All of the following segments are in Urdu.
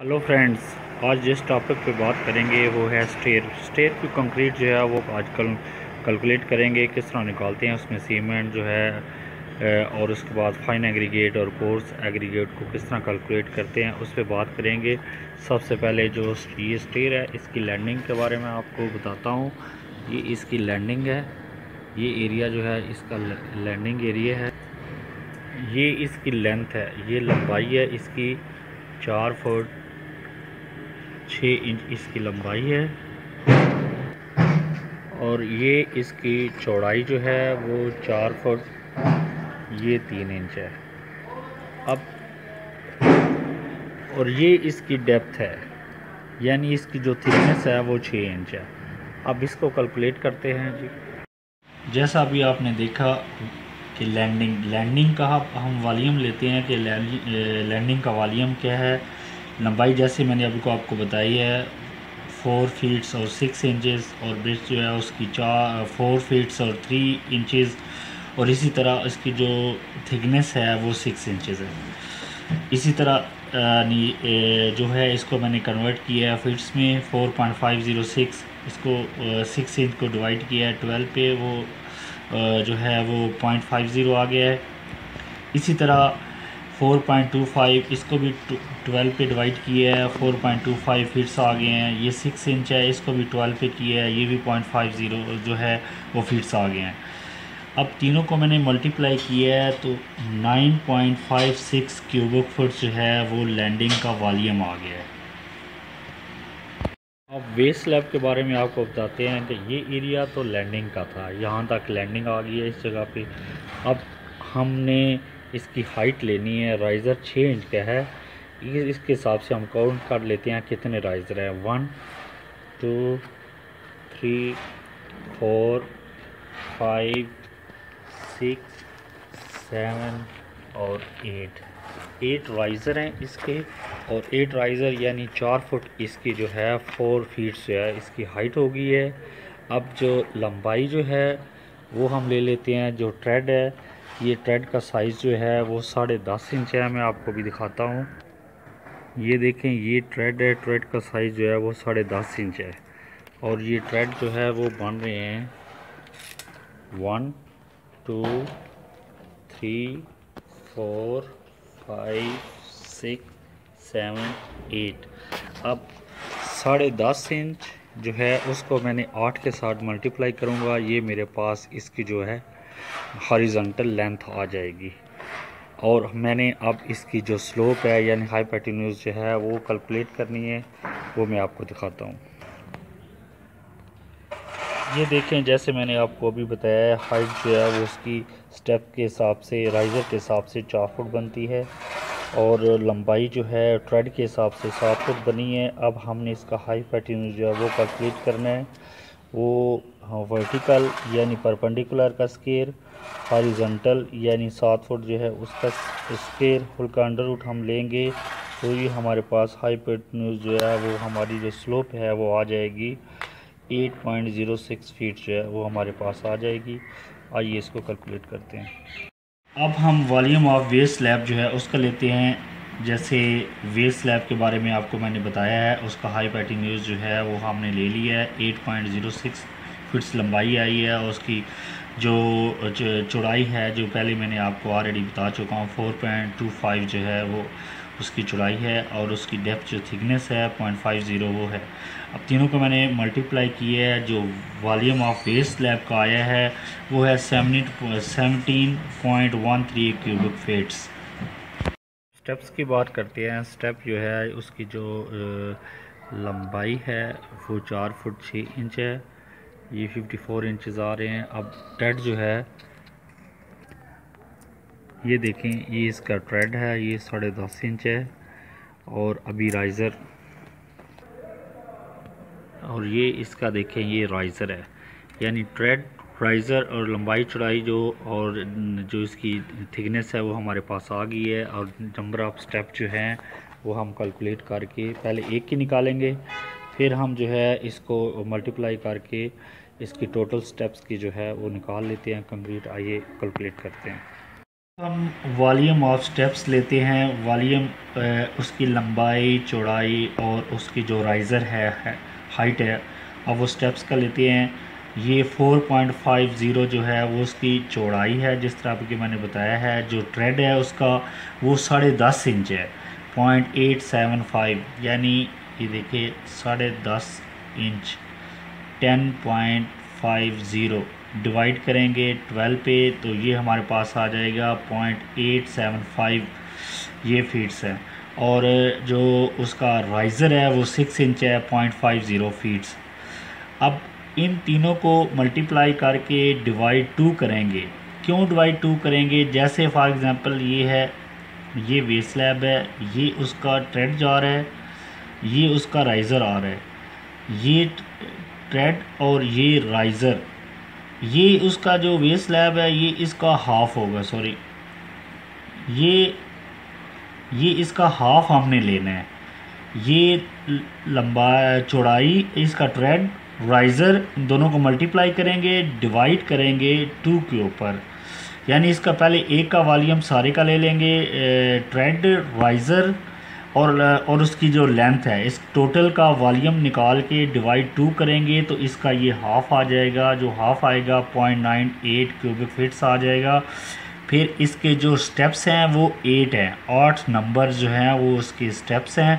ہلو فرینڈز آج جس ٹاپک پہ بات کریں گے وہ ہے سٹیر سٹیر کی کنکریٹ جو ہے وہ آج کل کیلکولیٹ کریں گے کس طرح نکالتے ہیں، اس میں سیمنٹ جو ہے اور اس کے بعد فائن ایگریگیٹ اور کورس ایگریگیٹ کو کس طرح کیلکولیٹ کرتے ہیں، اس پہ بات کریں گے۔ سب سے پہلے جو یہ سٹیر ہے، اس کی لینڈنگ کے بارے میں آپ کو بتاتا ہوں۔ یہ اس کی لینڈنگ ہے۔ یہ ایریا جو ہے، اس کا لینڈنگ ایریا ہے۔ یہ اس کی لینتھ ہے۔ یہ لمبائی ہے۔ اس کی چار فٹ چھ انچ اس کی لمبائی ہے۔ اور یہ اس کی چوڑائی جو ہے وہ چار فٹ، یہ تین انچ ہے۔ اب، اور یہ اس کی ڈیپتھ ہے یعنی اس کی جو تھکنس ہے وہ چھ انچ ہے۔ اب اس کو کیلکولیٹ کرتے ہیں۔ جی۔ جیسا ابھی آپ نے دیکھا کہ لینڈنگ لینڈنگ کا ہم والیوم لیتے ہیں کہ لینڈنگ کا والیوم کیا ہے۔ لمبائی جیسے میں نے ابھی کو آپ کو بتائی ہے فور فیٹس اور سکس انچز اور برج جو ہے اس کی چار فور فیٹس اور تھری انچز اور اسی طرح اس کی جو تھکنیس ہے وہ سکس انچز ہے۔ اسی طرح یعنی، جو ہے اس کو میں نے کنورٹ کیا ہے فیٹس میں four point five zero six اس کو سکس انچ کو ڈیوائڈ کیا ہے ٹویلو پہ، وہ جو ہے وہ پوائنٹ فائیو زیرو آ گیا ہے۔ اسی طرح فور پوائنٹ ٹو فائیو، اس کو بھی ٹویلو پہ ڈیوائڈ کیا ہے، four point two five feets آ گئے ہیں، یہ سکس انچ ہے، اس کو بھی ٹویلو پہ کیا ہے، یہ بھی پوائنٹ فائیو زیرو جو ہے وہ فٹس آ گئے ہیں۔ اب تینوں کو میں نے ملٹیپلائی کیا ہے تو nine point five six cubic feet جو ہے وہ لینڈنگ کا والیم آ گیا ہے۔ اب ویس سلیب کے بارے میں آپ کو بتاتے ہیں کہ یہ ایریا تو لینڈنگ کا تھا، یہاں تک لینڈنگ آ گئی ہے اس جگہ پہ۔ اب ہم نے اس کی ہائٹ لینی ہے رائزر چھ انچ کا ہے۔ اس کے حساب سے ہم کاؤنٹ کر لیتے ہیں کتنے رائزر ہیں۔ One two three four five six seven اور ایٹ ایٹ رائزر ہیں اس کے اور ایٹ رائزر یعنی چار فٹ اس کی جو ہے فور فیٹ جو ہے اس کی ہائٹ ہو گئی ہے۔ اب جو لمبائی جو ہے وہ ہم لے لیتے ہیں جو ٹریڈ ہے۔ یہ ٹریڈ کا سائز جو ہے وہ ساڑھے دس انچ ہے، میں آپ کو بھی دکھاتا ہوں۔ یہ دیکھیں، یہ ٹریڈ ہے، ٹریڈ کا سائز جو ہے وہ ساڑھے دس انچ ہے۔ اور یہ ٹریڈ جو ہے وہ بن رہے ہیں۔ One, two, three, four, five, six, seven, eight. اب ساڑھے دس انچ جو ہے، اس کو میں نے آٹھ کے ساتھ ملٹیپلائی کروں گا۔ یہ میرے پاس اس کی جو ہے ہاریزنٹل لینتھ آ جائے گی۔ اور میں نے اب اس کی جو سلوپ ہے یعنی ہائی پیٹینیوز جو ہے، وہ کلکولیٹ کرنی ہے۔ وہ میں آپ کو دکھاتا ہوں۔ یہ دیکھیں، جیسے میں نے آپ کو ابھی بتایا ہے، ہائٹ جو ہے، وہ اس کی سٹیپ کے حساب سے، رائزر کے حساب سے چار فٹ بنتی ہے۔ اور لمبائی جو ہے، ٹریڈ کے حساب سے سات فٹ بنی ہے۔ اب ہم نے اس کا ہائی پیٹینیوز جو ہے، وہ کلکولیٹ کرنا ہے۔ وہ ہاں، ورٹیکل یعنی پرپنڈیکولر کا سکیر ہاریزنٹل یعنی سات فٹ جو ہے اس کا اسکیئر فل کا انڈر روٹ ہم لیں گے تو یہ ہمارے پاس ہائی پیٹ نیوز جو ہے وہ ہماری جو سلوپ ہے وہ آ جائے گی۔ Eight point zero six feet جو ہے وہ ہمارے پاس آ جائے گی۔ آئیے اس کو کیلکولیٹ کرتے ہیں۔ اب ہم والیوم آف ویس سلیب جو ہے اس کا لیتے ہیں۔ جیسے ویس سلیب کے بارے میں آپ کو میں نے بتایا ہے، اس کا ہائی پیٹی نیوز جو ہے وہ ہم نے لے لیا ہے eight point zero six feets لمبائی آئی ہے، اور اس کی جو چوڑائی ہے، جو پہلے میں نے آپ کو آلریڈی بتا چکا ہوں فور پوائنٹ ٹو فائیو جو ہے وہ اس کی چوڑائی ہے، اور اس کی ڈیپتھ جو تھکنیس ہے پوائنٹ فائیو زیرو وہ ہے۔ اب تینوں کو میں نے ملٹیپلائی کیا ہے جو والیوم آف ویسٹ لیب کا آیا ہے، وہ ہے seventeen point one three cubic feets steps کی بات کرتے ہیں۔ سٹیپ جو ہے، اس کی جو لمبائی ہے، وہ چار فٹ چھ انچ ہے۔ یہ ففٹی فور انچز آ رہے ہیں۔ اب ٹریڈ جو ہے، یہ دیکھیں، یہ اس کا ٹریڈ ہے، یہ ساڑھے دس انچ ہے اور ابھی رائزر اور یہ اس کا دیکھیں، یہ رائزر ہے۔ یعنی ٹریڈ رائزر اور لمبائی چڑھائی جو اور جو اس کی تھکنیس ہے، وہ ہمارے پاس آ گئی ہے۔ اور نمبر آف سٹیپ جو ہیں، وہ ہم کیلکولیٹ کر کے پہلے ایک کی نکالیں گے۔ پھر ہم جو ہے اس کو ملٹیپلائی کر کے اس کی ٹوٹل سٹیپس کی جو ہے وہ نکال لیتے ہیں کمپلیٹ آئیے کیلکولیٹ کرتے ہیں۔ ہم والیم آف سٹیپس لیتے ہیں والیم اس کی لمبائی، چوڑائی اور اس کی جو رائزر ہے ہائٹ ہے، اب وہ سٹیپس کا لیتے ہیں۔ یہ فور پوائنٹ فائیو زیرو جو ہے وہ اس کی چوڑائی ہے، جس طرح کہ میں نے بتایا ہے، جو ٹریڈ ہے اس کا وہ ساڑھے دس انچ ہے پوائنٹ ایٹ سیون فائیو یعنی یہ دیکھیں ساڑھے دس inch ten point five zero divide کریں گے ٹویلو پہ تو یہ ہمارے پاس آ جائے گا پوائنٹ ایٹ سیون فائیو یہ فیٹس ہے اور جو اس کا رائزر ہے وہ سکس انچ ہے پوائنٹ فائیو زیرو فیٹس اب ان تینوں کو ملٹیپلائی کر کے ڈیوائڈ ٹو کریں گے کیوں ڈیوائڈ ٹو کریں گے جیسے فار ایگزامپل یہ ہے یہ ویس لیب ہے یہ اس کا ٹریڈ جا رہا ہے یہ اس کا رائزر آ رہا ہے۔ یہ ٹریڈ اور یہ رائزر، یہ اس کا جو ویس لیب ہے، یہ اس کا ہاف ہوگا، سوری۔ یہ یہ اس کا ہاف ہم نے لینا ہے۔ یہ لمبا چوڑائی، اس کا ٹریڈ، رائزر دونوں کو ملٹیپلائی کریں گے ڈیوائڈ کریں گے ٹو کے اوپر۔ یعنی اس کا پہلے ایک کا والیم سارے کا لے لیں گے، ٹریڈ، رائزر اور اور اس کی جو لینتھ ہے، اس ٹوٹل کا والیم نکال کے ڈیوائڈ ٹو کریں گے تو اس کا یہ ہاف آ جائے گا، جو ہاف آئے گا point nine eight cubic feets آ جائے گا۔ پھر اس کے جو سٹیپس ہیں وہ ایٹ ہیں۔ آٹھ نمبر جو ہیں وہ اس کے سٹیپس ہیں۔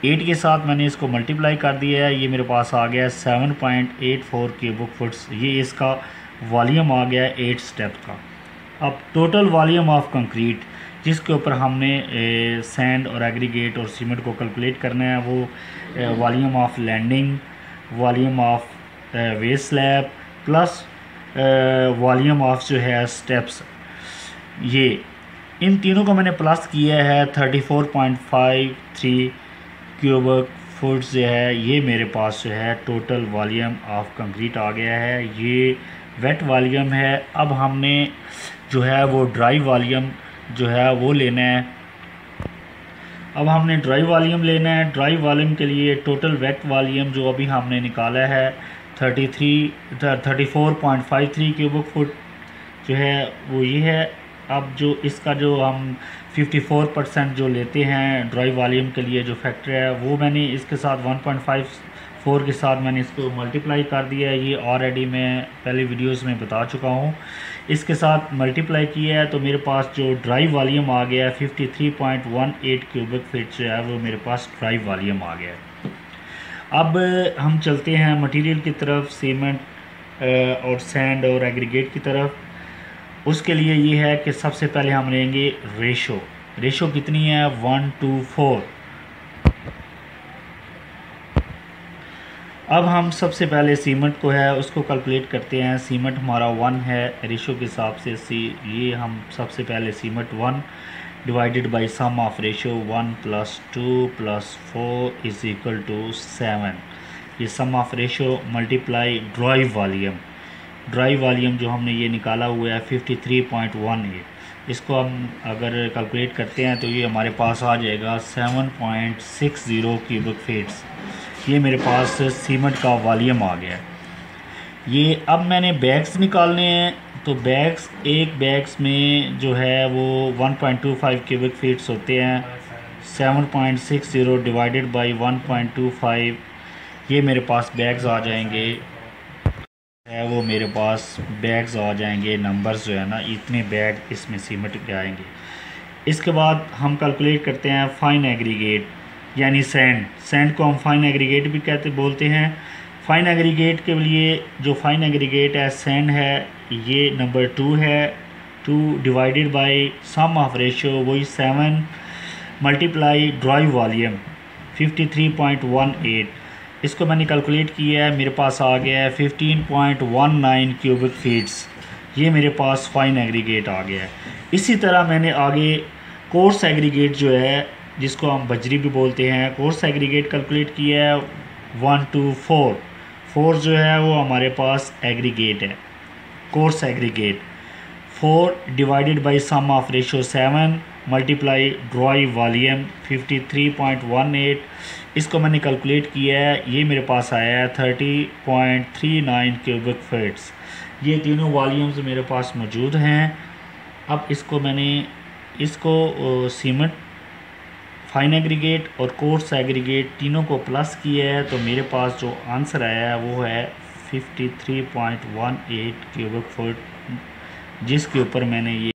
ایٹ کے ساتھ میں نے اس کو ملٹیپلائی کر دیا ہے۔ یہ میرے پاس آ گیا ہے سیون پوائنٹ ایٹ فور کے بک فٹس یہ اس کا والیم آ گیا ہے ایٹ سٹیپ کا۔ اب ٹوٹل والیم آف کنکریٹ جس کے اوپر ہم نے سینڈ اور ایگریگیٹ اور سیمنٹ کو کلکولیٹ کرنا ہے، وہ volume of landing volume of waist slab plus volume of جو ہے سٹیپس یہ، ان تینوں کو میں نے پلس کیا ہے thirty four point five three cubic foots جو ہے، یہ میرے پاس جو ہے ٹوٹل والیم آف کنکریٹ آ گیا ہے۔ یہ ویٹ والیم ہے۔ اب ہم نے جو ہے وہ ڈرائی والیم جو ہے وہ لینا ہے۔ اب ہم نے ڈرائی والیم لینا ہے۔ ڈرائی والیم کے لیے ٹوٹل ویٹ والیم جو ابھی ہم نے نکالا ہے thirty three thirty four point five three cubic feet جو ہے وہ یہ ہے۔ اب جو اس کا جو ہم ففٹی فور پرسینٹ جو لیتے ہیں ڈرائی والیم کے لیے جو فیکٹر ہے، وہ میں نے اس کے ساتھ ون پوائنٹ فائیو فور کے ساتھ میں نے اس کو ملٹیپلائی کر دیا ہے۔ یہ آلریڈی میں پہلے ویڈیوز میں بتا چکا ہوں۔ اس کے ساتھ ملٹیپلائی کیا ہے تو میرے پاس جو ڈرائی والیم آ گیا ہے fifty three point one eight cubic feet جو ہے، وہ میرے پاس ڈرائی والیم آ گیا ہے۔ اب ہم چلتے ہیں مٹیریل کی طرف سیمنٹ اور سینڈ اور ایگریگیٹ کی طرف۔ اس کے لیے یہ ہے کہ سب سے پہلے ہم لیں گے ریشو ریشو کتنی ہے؟ ون ٹو فور اب ہم سب سے پہلے سیمنٹ کو ہے، اس کو کلکولیٹ کرتے ہیں۔ سیمنٹ ہمارا ون ہے، ریشو کے حساب سے سی، یہ ہم سب سے پہلے cement one divided by sum of ratio one plus two plus four is equal to seven یہ sum of ratio multiply dry volume dry volume جو ہم نے یہ نکالا ہوا ہے fifty three point one eight اس کو ہم اگر کیلکولیٹ کرتے ہیں تو یہ ہمارے پاس آ جائے گا seven point six zero cubic feets یہ میرے پاس سیمنٹ کا والیم آ گیا۔ یہ اب میں نے بیگس نکالنے ہیں۔ تو بیگس ایک بیگس میں جو ہے وہ one point two five cubic feets ہوتے ہیں۔ Seven point six zero by one point two five یہ میرے پاس بیگز آ جائیں گے۔ ہے وہ میرے پاس بیگز آ جائیں گے۔ نمبرز جو ہے نا، اتنے بیگ اس میں سیمٹ کے آئیں گے۔ اس کے بعد ہم کلکولیٹ کرتے ہیں فائن ایگریگیٹ۔ یعنی سینڈ۔ سینڈ کو ہم فائن ایگریگیٹ بھی کہتے، بولتے ہیں۔ فائن ایگریگیٹ کے لیے جو فائن ایگریگیٹ ہے، سینڈ ہے، یہ نمبر ٹو ہے۔ Two divided by sum of ratio وہی seven multiply dry volume fifty three point one eight اس کو میں نے کیلکولیٹ کیا ہے، میرے پاس آ گیا ہے fifteen point one nine cubic feets یہ میرے پاس فائن ایگریگیٹ آ گیا ہے۔ اسی طرح میں نے آگے کورس ایگریگیٹ جو ہے جس کو ہم بجری بھی بولتے ہیں۔ کورس ایگریگیٹ کیلکولیٹ کیا ہے۔ ون ٹو فور فور جو ہے وہ ہمارے پاس ایگریگیٹ ہے۔ Coarse aggregate four divided by sum of ratio seven multiply dry volume fifty three point one eight اس کو میں نے کیلکولیٹ کیا ہے۔ یہ میرے پاس آیا ہے thirty point three nine cubic feets یہ تینوں والیومز میرے پاس موجود ہیں۔ اب اس کو میں نے اس کو سیمنٹ فائن ایگریگیٹ اور کورس ایگریگیٹ تینوں کو پلس کیا ہے تو میرے پاس جو آنسر آیا ہے وہ ہے fifty three point one eight cubic feet جس کے اوپر میں نے یہ